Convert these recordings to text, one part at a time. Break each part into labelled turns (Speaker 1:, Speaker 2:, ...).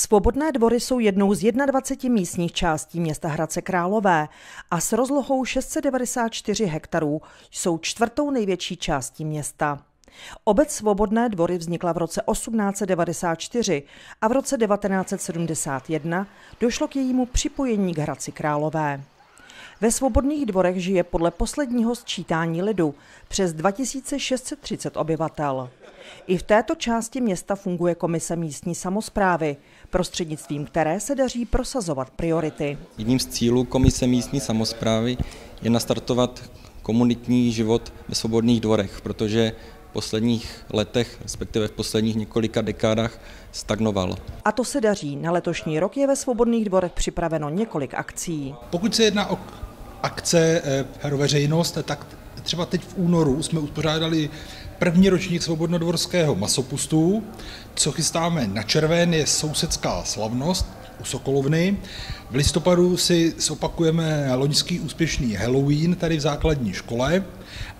Speaker 1: Svobodné dvory jsou jednou z 21 místních částí města Hradce Králové a s rozlohou 694 hektarů jsou čtvrtou největší částí města. Obec Svobodné dvory vznikla v roce 1894 a v roce 1971 došlo k jejímu připojení k Hradci Králové. Ve svobodných dvorech žije podle posledního sčítání lidu přes 2630 obyvatel. I v této části města funguje komise místní samozprávy, prostřednictvím které se daří prosazovat priority.
Speaker 2: Jedním z cílů komise místní samozprávy je nastartovat komunitní život ve svobodných dvorech, protože v posledních letech, respektive v posledních několika dekádách stagnoval.
Speaker 1: A to se daří. Na letošní rok je ve Svobodných dvorech připraveno několik akcí.
Speaker 3: Pokud se jedná o akce eh, pro veřejnost, tak třeba teď v únoru jsme uspořádali první ročník svobodnodvorského masopustu. Co chystáme na červen je sousedská slavnost u Sokolovny. V listopadu si zopakujeme loňský úspěšný Halloween tady v základní škole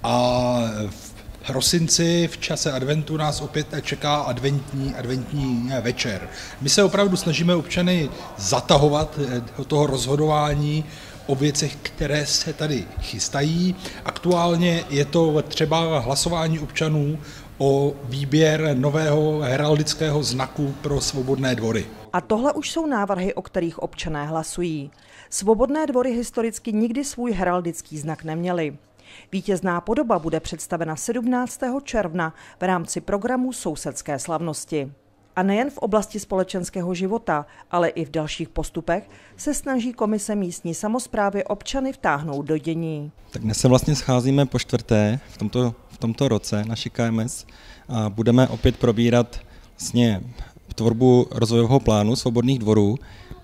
Speaker 3: a v prosinci v čase adventu nás opět čeká adventní, adventní večer. My se opravdu snažíme občany zatahovat do toho rozhodování o věcech, které se tady chystají. Aktuálně je to třeba hlasování občanů o výběr nového heraldického znaku pro svobodné dvory.
Speaker 1: A tohle už jsou návrhy, o kterých občané hlasují. Svobodné dvory historicky nikdy svůj heraldický znak neměly. Vítězná podoba bude představena 17. června v rámci programu Sousedské slavnosti. A nejen v oblasti společenského života, ale i v dalších postupech se snaží Komise místní samozprávy občany vtáhnout do dění.
Speaker 2: Tak dnes se vlastně scházíme po čtvrté v tomto, v tomto roce naši KMS a budeme opět probírat vlastně tvorbu rozvojového plánu svobodných dvorů,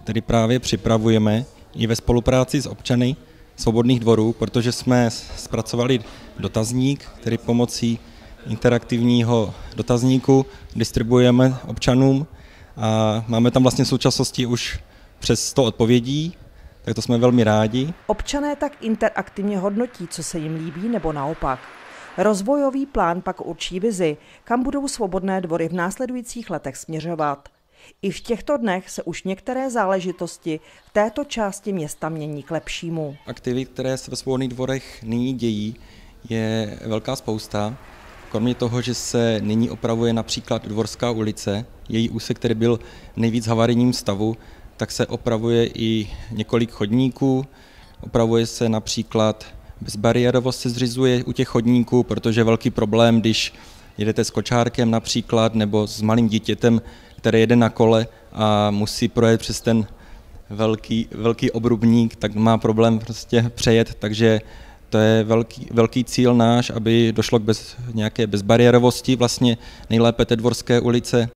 Speaker 2: který právě připravujeme i ve spolupráci s občany svobodných dvorů, protože jsme zpracovali dotazník, který pomocí interaktivního dotazníku distribuujeme občanům a máme tam vlastně v současnosti už přes 100 odpovědí, tak to jsme velmi rádi.
Speaker 1: Občané tak interaktivně hodnotí, co se jim líbí nebo naopak. Rozvojový plán pak určí vizi, kam budou svobodné dvory v následujících letech směřovat. I v těchto dnech se už některé záležitosti v této části města mění k lepšímu.
Speaker 2: Aktivit, které se ve svobodných dvorech nyní dějí, je velká spousta. Kromě toho, že se nyní opravuje například Dvorská ulice, její úsek, který byl nejvíc havarijním stavu, tak se opravuje i několik chodníků. Opravuje se například bezbariérovost se zřizuje u těch chodníků, protože je velký problém, když jedete s kočárkem například nebo s malým dítětem, které jede na kole a musí projet přes ten velký, velký obrubník, tak má problém prostě přejet, takže to je velký, velký cíl náš, aby došlo k bez, nějaké bezbariérovosti vlastně nejlépe té dvorské ulice.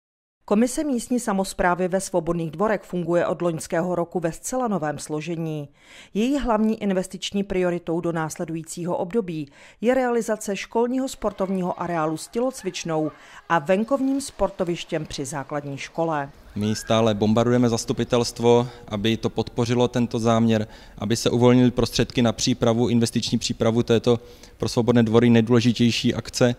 Speaker 1: Komise místní samozprávy ve Svobodných dvorech funguje od loňského roku ve zcela novém složení. Její hlavní investiční prioritou do následujícího období je realizace školního sportovního areálu s tělocvičnou a venkovním sportovištěm při základní škole.
Speaker 2: My stále bombardujeme zastupitelstvo, aby to podpořilo tento záměr, aby se uvolnily prostředky na přípravu, investiční přípravu této pro svobodné dvory nejdůležitější akce,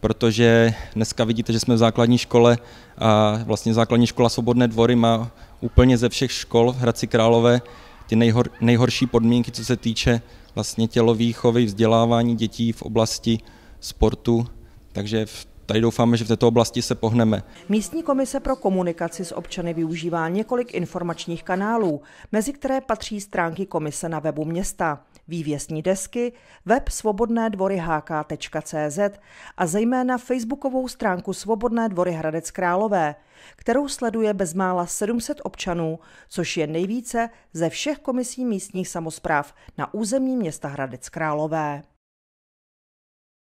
Speaker 2: protože dneska vidíte, že jsme v základní škole a vlastně základní škola Svobodné dvory má úplně ze všech škol v Hradci Králové ty nejhor, nejhorší podmínky, co se týče vlastně tělovýchovy, vzdělávání dětí v oblasti sportu, takže v tady doufáme, že v této oblasti se pohneme.
Speaker 1: Místní komise pro komunikaci s občany využívá několik informačních kanálů, mezi které patří stránky komise na webu města, vývěstní desky, web svobodné dvory hk.cz a zejména facebookovou stránku Svobodné dvory Hradec Králové, kterou sleduje bezmála 700 občanů, což je nejvíce ze všech komisí místních samozpráv na území města Hradec Králové.